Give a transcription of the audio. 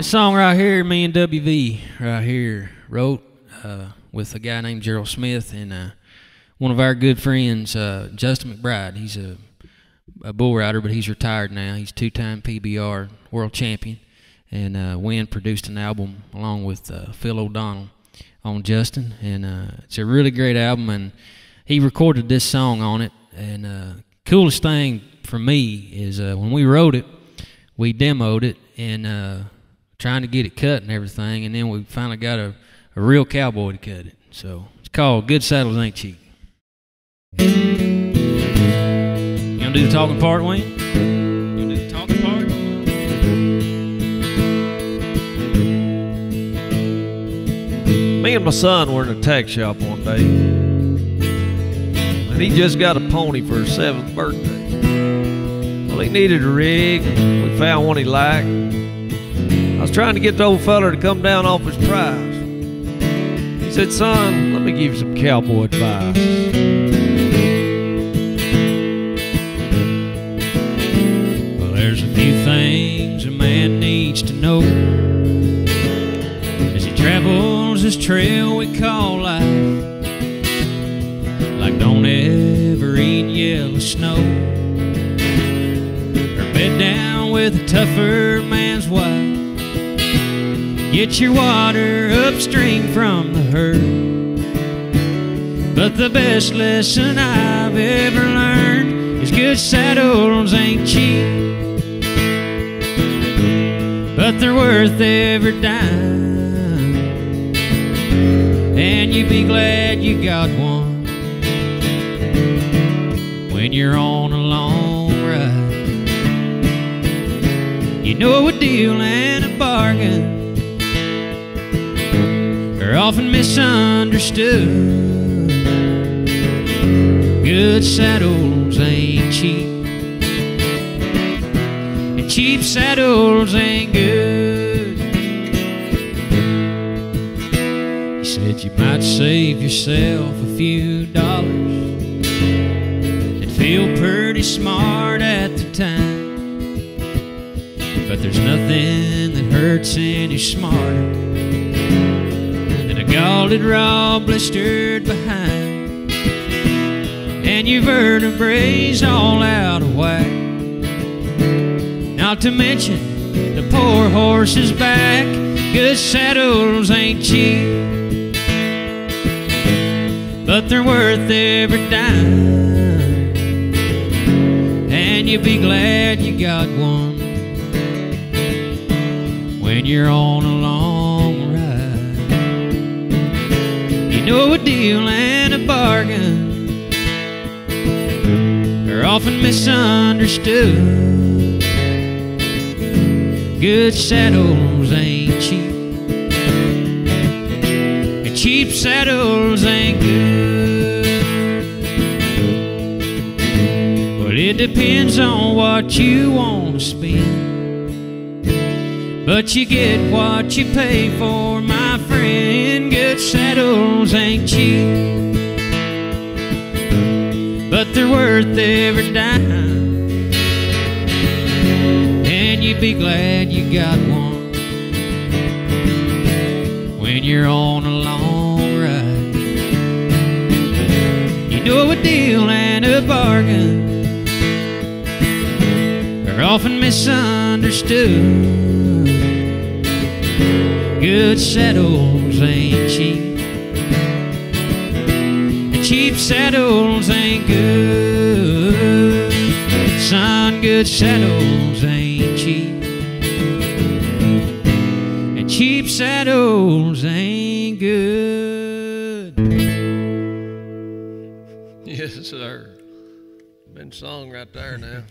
This song right here, me and WV right here wrote uh, with a guy named Gerald Smith and uh, one of our good friends, uh, Justin McBride. He's a, a bull rider, but he's retired now. He's two-time PBR world champion, and uh, Wynn produced an album along with uh, Phil O'Donnell on Justin, and uh, it's a really great album. And he recorded this song on it. And uh, coolest thing for me is when we wrote it, we demoed it and trying to get it cut and everything, and then we finally got a, a real cowboy to cut it. So it's called Good Saddles Ain't Cheap. You gonna do the talking part, Wynn? Me and my son were in a tack shop one day, and he just got a pony for his seventh birthday. Well, he needed a rig. We found one he liked. Was trying to get the old feller to come down off his price. He said, "Son, let me give you some cowboy advice." Well, there's a few things a man needs to know as he travels this trail we call life. Like don't ever eat yellow snow or bed down with a tougher man's wife. Get your water upstream from the herd. But the best lesson I've ever learned is good saddles ain't cheap. But they're worth every dime. And you'd be glad you got one when you're on a long ride. You know a deal and a bargain often misunderstood. Good saddles ain't cheap, and cheap saddles ain't good. He said you might save yourself a few dollars and feel pretty smart at the time. But there's nothing that hurts any smarter galled raw blistered behind and your vertebrae's all out of whack. Not to mention the poor horse's back. Good saddles ain't cheap, but they're worth every dime. And you'll be glad you got one when you're on a long know a deal and a bargain are often misunderstood. Good saddles ain't cheap, and cheap saddles ain't good. Well, it depends on what you want to spend, but you get what you pay for, my friend. Saddles ain't cheap but they're worth every dime. And you'd be glad you got one when you're on a long ride. You know a deal and a bargain are often misunderstood. Good saddles ain't cheap And cheap saddles ain't good. Son, good saddles ain't cheap. And cheap saddles ain't good. Yes, sir. Been sung right there now.